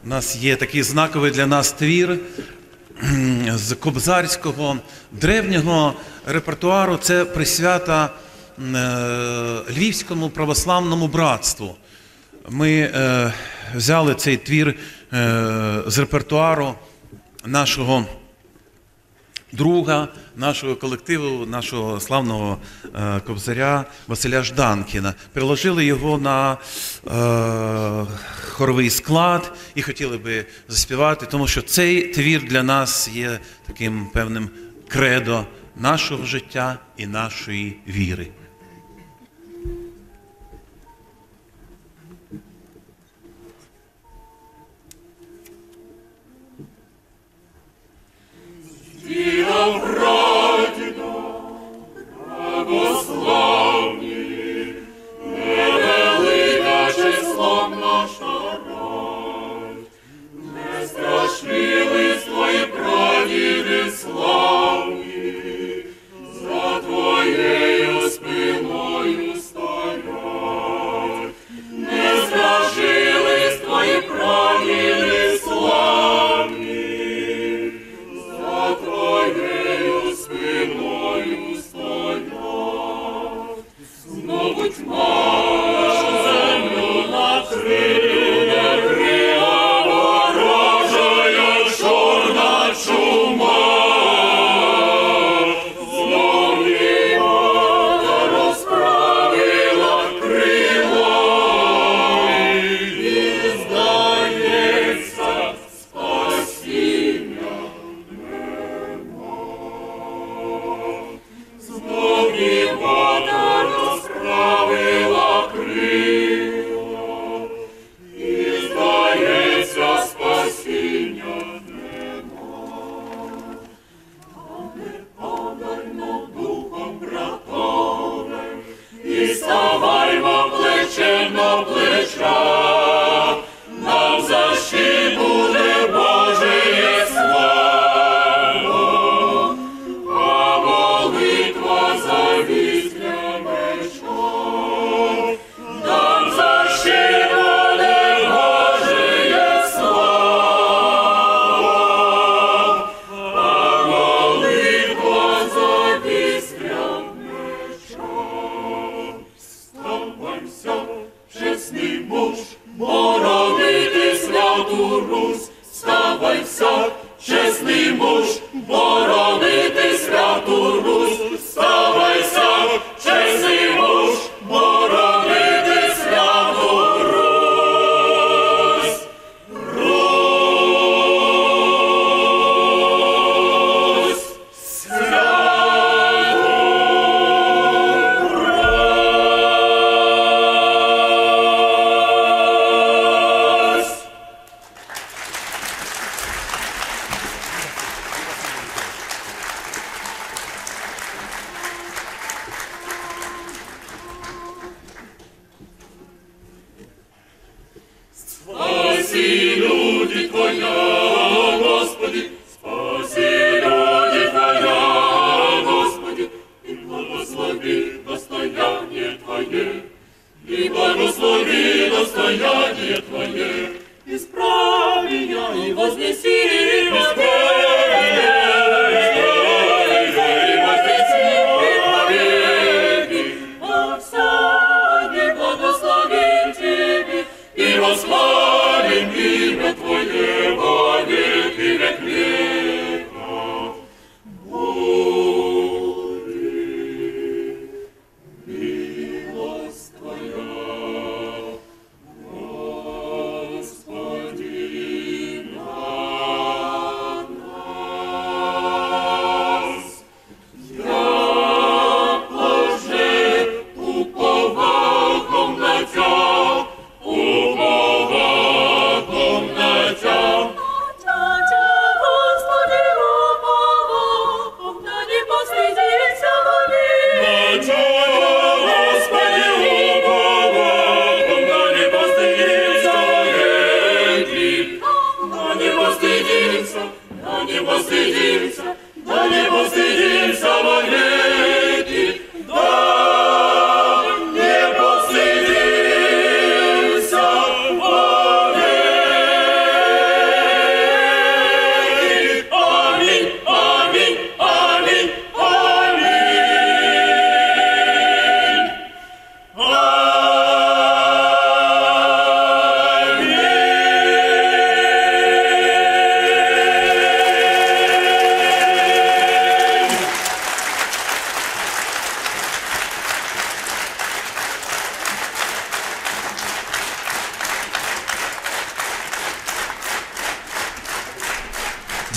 Speaker 16: У нас є такий знаковий для нас твір з кобзарського древнього репертуару. Це присвята е, Львівському православному братству. Ми е, взяли цей твір е, з репертуару нашого друга нашого колективу, нашого славного е, кобзаря Василя Жданкіна. Приложили його на е, хоровий склад і хотіли би заспівати, тому що цей твір для нас є таким певним кредо нашого життя і нашої віри.
Speaker 17: Діла прадіда, православні, невелика числом наша рать, не страшились твої прадіди славні, за твоєю спиною стоять, не страшились твої прадіди nichts more.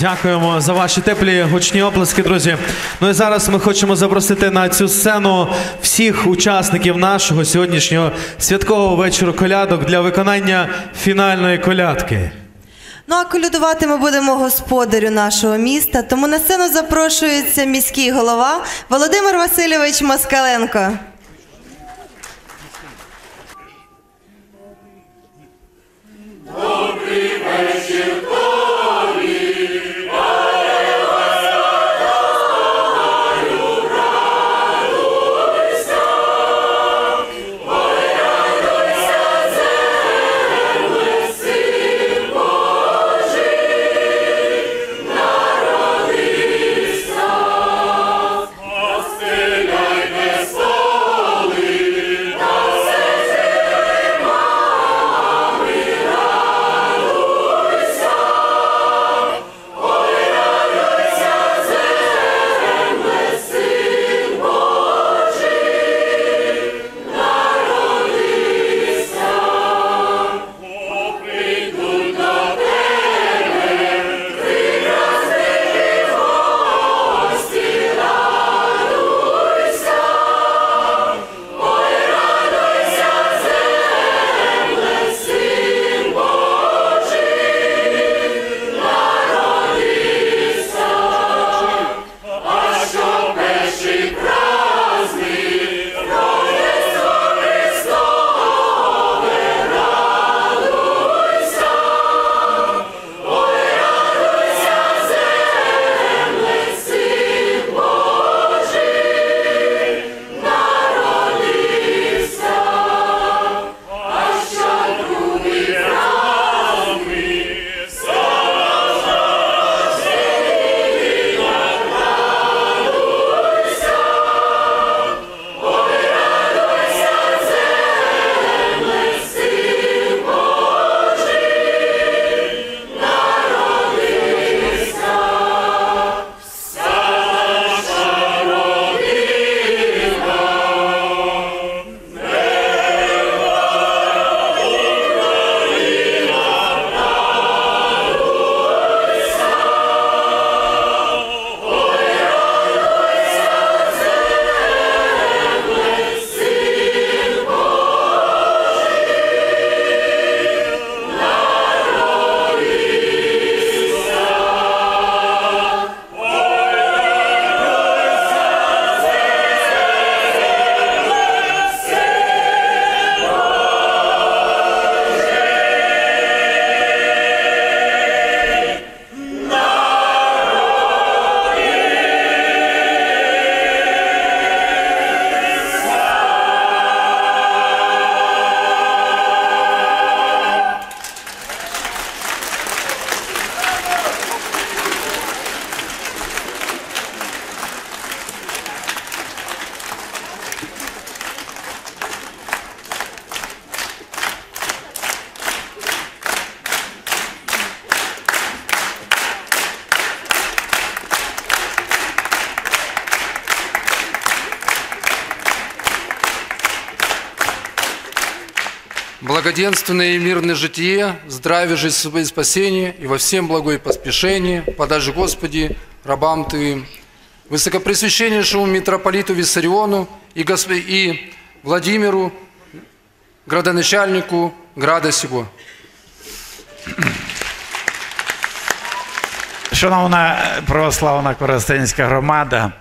Speaker 2: Дякуємо за ваші теплі гучні оплески, друзі. Ну і зараз ми хочемо запросити на цю сцену всіх учасників нашого сьогоднішнього святкового вечору колядок для виконання фінальної колядки.
Speaker 3: Ну а колядувати ми будемо господарю нашого міста, тому на сцену запрошується міський голова Володимир Васильович Москаленко.
Speaker 20: Благоденственное и мирное житие, здравие, жизнь и спасение, и во всем благое поспешение, подажи Господи, рабам Твоим, высокопресвященнейшему митрополиту Виссариону и, госп... и Владимиру, градоначальнику града сего.
Speaker 21: Шановна православна Коростенська громада,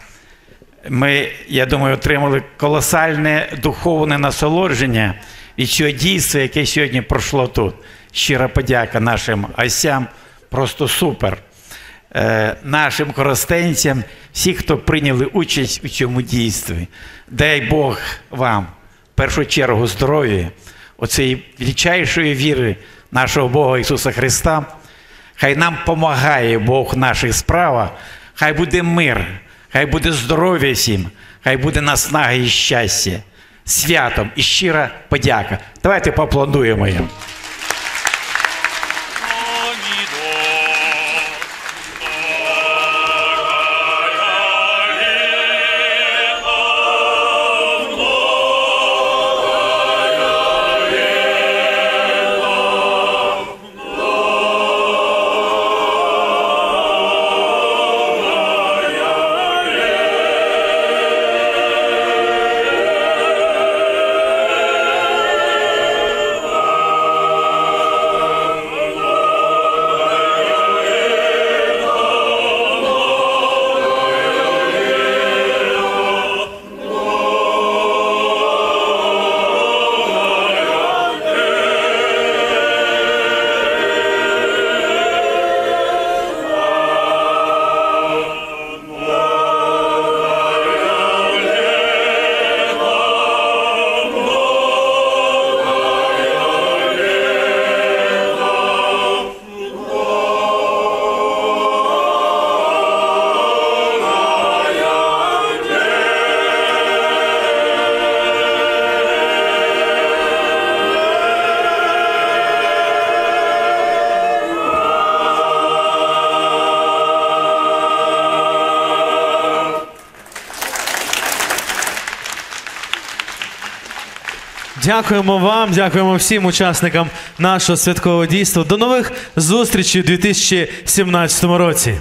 Speaker 21: ми, я думаю, отримали колосальне духовне насолодження від цього дійства, яке сьогодні пройшло тут. Щира подяка нашим осям, просто супер. Е, нашим коростенцям, всі, хто прийняли участь у цьому дійстві. Дай Бог вам в першу чергу здоров'я, оцієї величайшої віри нашого Бога Ісуса Христа. Хай нам помагає Бог в наших справах, хай буде мир, хай буде здоров'я всім, хай буде наснага і щастя, святом і щира подяка. Давайте поаплодуємо їм.
Speaker 2: Дякуємо вам, дякуємо всім учасникам нашого святкового дійства. До нових зустрічей у 2017 році.